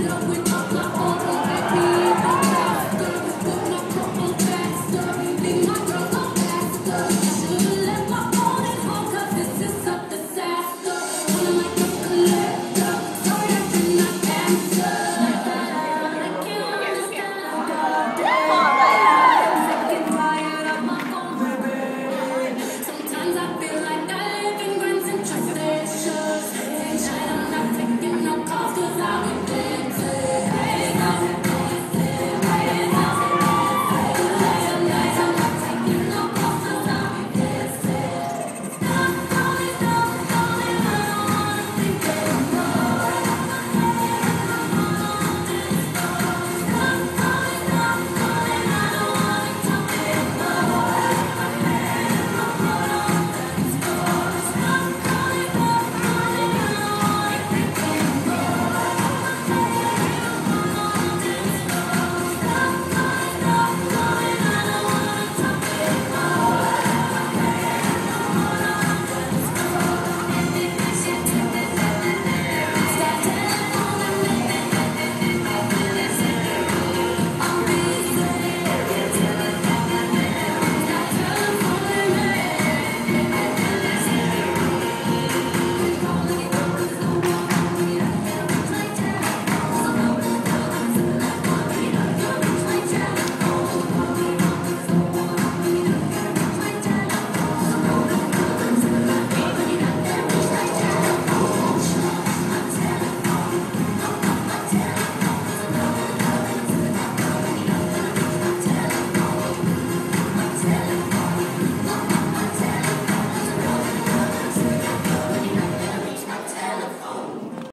Love with